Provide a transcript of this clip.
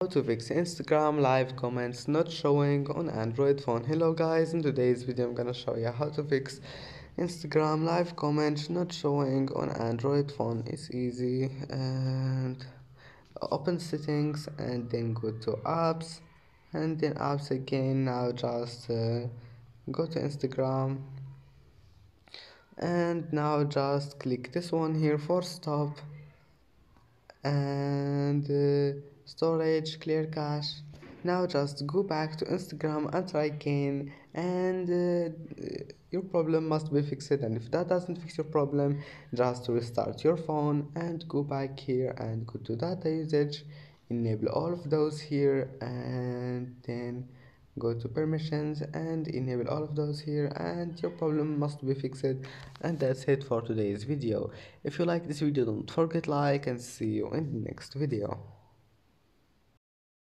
How to fix Instagram live comments not showing on Android phone. Hello guys, in today's video I'm gonna show you how to fix Instagram live comments not showing on Android phone. It's easy and open settings and then go to apps and then apps again. Now just uh, go to Instagram and now just click this one here for stop and uh, storage clear cache. Now just go back to instagram and try again and uh, your problem must be fixed. And if that doesn't fix your problem just restart your phone and go back here and go to data usage. Enable all of those here and then go to permissions and enable all of those here and your problem must be fixed. And that's it for today's video. If you like this video don't forget like and see you in the next video